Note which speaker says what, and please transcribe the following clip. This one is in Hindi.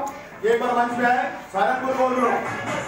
Speaker 1: एक बार मंच पे आए सारंगपुर बोल रहा हूँ।